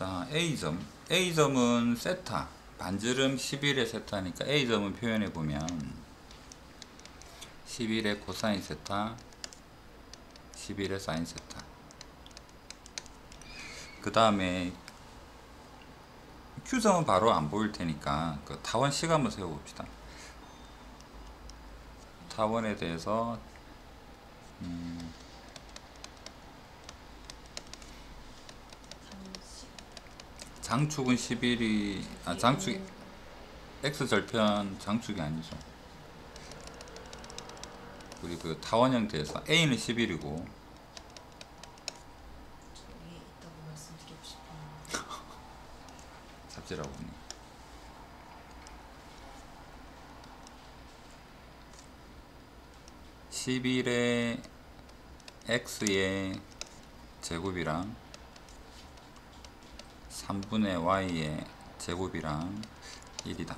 자, A점. A점은 세타. 반지름 11의 세타니까 A점은 표현해 보면 11의 코사인 세타, 11의 사인 세타. 그 다음에 Q점은 바로 안 보일 테니까 그 타원 식 한번 세워봅시다. 타원에 대해서 장축은 11이 아 장축 x 절편 장축이 아니죠. 우리 그 타원 형태에서 a는 11이고 위에 있다고 말씀드리고 싶어요. 삽질하고 있네. (11의) x의 제곱이랑 3분의 y의 제곱이랑 1이다.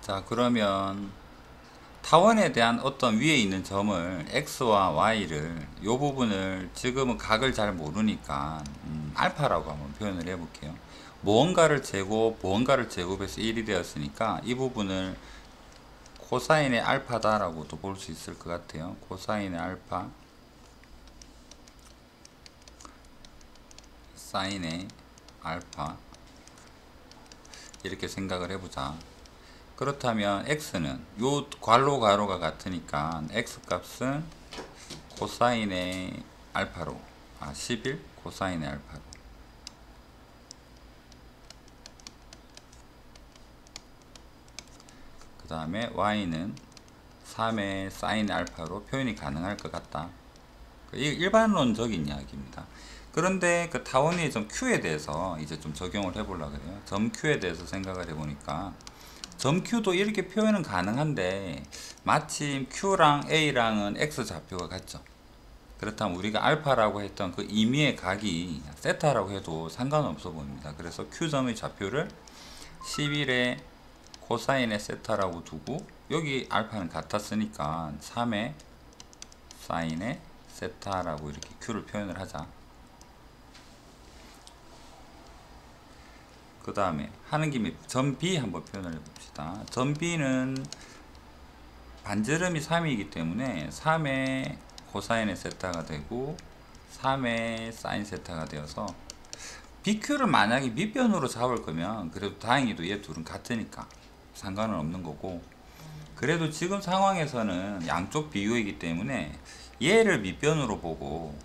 자, 그러면 타원에 대한 어떤 위에 있는 점을 x와 y를 이 부분을 지금은 각을 잘 모르니까 음, 알파라고 한번 표현을 해 볼게요. 무언가를 제곱, 무언가를 제곱해서 1이 되었으니까 이 부분을 코사인의 알파다라고도 볼 수 있을 것 같아요. 코사인의 알파 사인의 알파 이렇게 생각을 해보자. 그렇다면 x는 요 괄호 괄호가 같으니까 x 값은 코사인의 알파로 아 11 코사인의 알파로 다음에 y는 3의 사인 알파로 표현이 가능할 것 같다. 그 일- 일반론적인 이야기입니다. 그런데 그 타원의 점 Q에 대해서 이제 좀 적용을 해보려고 그래요. 점 Q에 대해서 생각을 해보니까 점 Q도 이렇게 표현은 가능한데 마침 Q랑 A랑은 X 좌표가 같죠. 그렇다면 우리가 알파라고 했던 그 임의의 각이 세타라고 해도 상관없어 보입니다. 그래서 Q점의 좌표를 11의 코사인의 세타라고 두고 여기 알파는 같았으니까 3의 사인의 세타라고 이렇게 Q를 표현을 하자. 그 다음에 하는 김에 점 B 한번 표현을 해봅시다. 점 B는 반지름이 3이기 때문에 3의 코사인의 세타가 되고 3의 사인 세타가 되어서 BQ를 만약에 밑변으로 잡을 거면 그래도 다행히도 얘 둘은 같으니까 상관은 없는 거고 그래도 지금 상황에서는 양쪽 비교이기 때문에 얘를 밑변으로 보고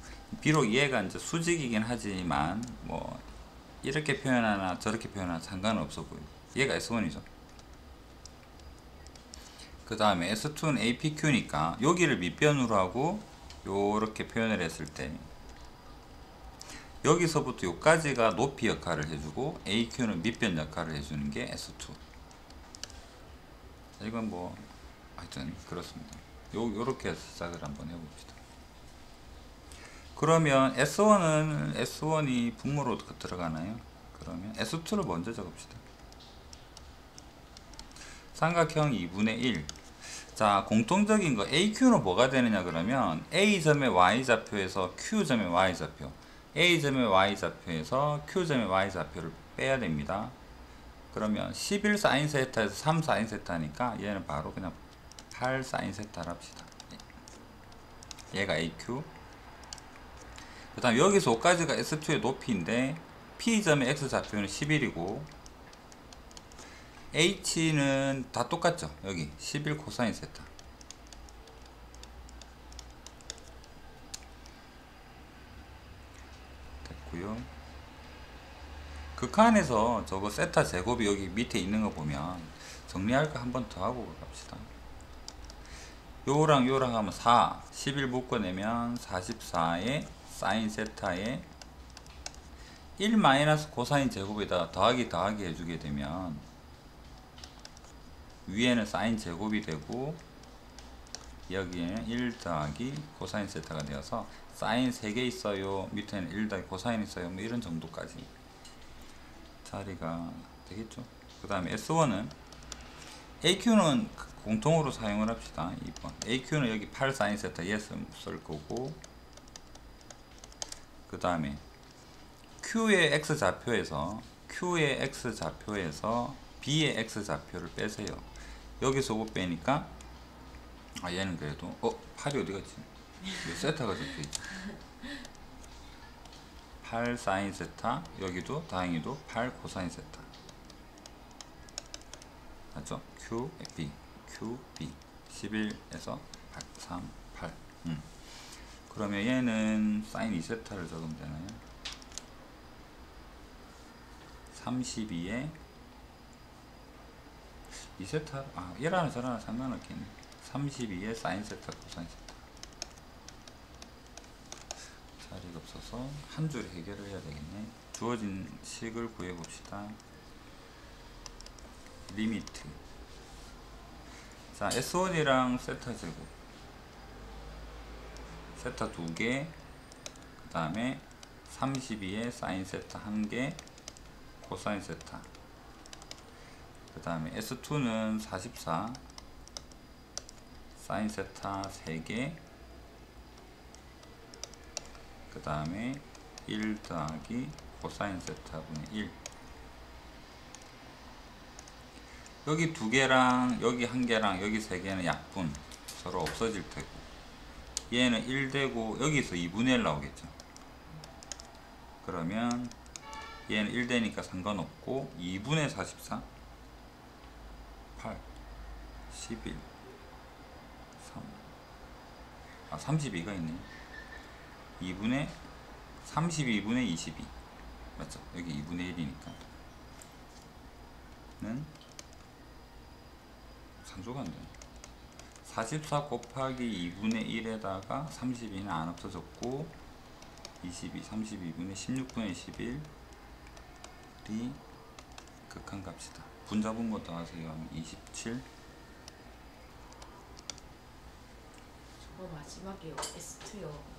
비록 얘가 이제 수직이긴 하지만 뭐 이렇게 표현하나 저렇게 표현하나 상관은 없어 보여. 얘가 S1이죠. 그 다음에 S2는 APQ니까 여기를 밑변으로 하고 요렇게 표현을 했을 때 여기서부터 요까지가 높이 역할을 해주고 AQ는 밑변 역할을 해주는 게 S2 자, 이건 뭐 하여튼 그렇습니다 요, 요렇게 시작을 한번 해봅시다 그러면 S1은 S1이 분모로 들어가나요? 그러면 S2를 먼저 적읍시다. 삼각형 2분의 1. 자, 공통적인 거 AQ는 뭐가 되느냐 그러면 A점의 Y좌표에서 Q점의 Y좌표 A점의 Y좌표에서 Q점의 Y좌표를 빼야 됩니다. 그러면 11 사인 세타에서 3 사인 세타니까 얘는 바로 그냥 8 사인 세타를 합시다. 얘가 AQ 그 다음 여기서 5까지가 S2의 높이인데 P점의 X좌표는 11이고 H는 다 똑같죠? 여기 11 코사인 세타. 됐고요 극한에서 저거 세타 제곱이 여기 밑에 있는 거 보면 정리할 거한번 더 하고 갑시다. 요랑 요랑 하면 4 11 묶어내면 44에 사인 세타에 1 마이너스 코사인 제곱에다 더하기 더하기 해주게 되면 위에는 사인 제곱이 되고 여기에는 1 더하기 코사인 세타가 되어서 사인 3개 있어요. 밑에는 1 더하기 코사인 있어요. 뭐 이런 정도까지 자리가 되겠죠 그 다음에 S1은 AQ는 공통으로 사용을 합시다. 2번. AQ는 여기 8 사인 세타 yes 쓸 거고 그 다음에 Q의 X 좌표에서 Q의 X 좌표에서 B의 X 좌표를 빼세요. 여기서 5 빼니까 아 얘는 그래도 어 8이 어디 갔지? 왜 세타가 적혀있지? 8 사인 세타 여기도 다행히도 8 코사인 세타 맞죠? Q, B, Q, B 11에서 8, 3, 8 음. 그러면 얘는 사인 2세타를 적으면 되나요? 32에 2세타 아 얘라는 저라는 상관없겠네 32에 사인 세타 코사인 세타 자리가 없어서 한 줄 해결을 해야 되겠네. 주어진 식을 구해 봅시다. limit. 자 S1이랑 세타 제곱. 세타 2개 그 다음에 32에 사인 세타 1개 코사인 세타. 그 다음에 S2는 44 사인 세타 3개 그 다음에 1 더하기 코사인 세타 분의 1 여기 두 개랑 여기 한 개랑 여기 세 개는 약분 서로 없어질 테고 얘는 1 되고 여기서 2분의 1 나오겠죠. 그러면 얘는 1 되니까 상관없고 2분의 44 8 11 3 아, 32가 있네 2분의 32분의 22 맞죠? 여기 2분의 1이니까. 는 상조가 안돼 44 곱하기 2분의 1에다가 32는 안 없어졌고 22, 32분의 16분의 11이 극한값이다. 분자분 것 더하세요? 하면 27 저거 마지막에 S2요. 저렇게